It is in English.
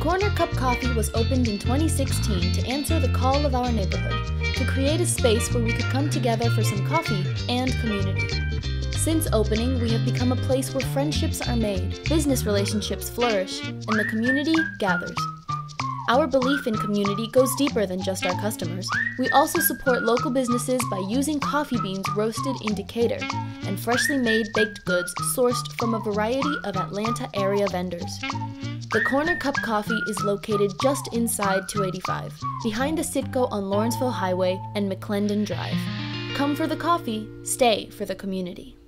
Corner Cup Coffee was opened in 2016 to answer the call of our neighborhood, to create a space where we could come together for some coffee and community. Since opening, we have become a place where friendships are made, business relationships flourish, and the community gathers. Our belief in community goes deeper than just our customers. We also support local businesses by using coffee beans roasted in Decatur and freshly made baked goods sourced from a variety of Atlanta area vendors. The Corner Cup Coffee is located just inside 285, behind a Citgo on Lawrenceville Highway and McClendon Drive. Come for the coffee, stay for the community.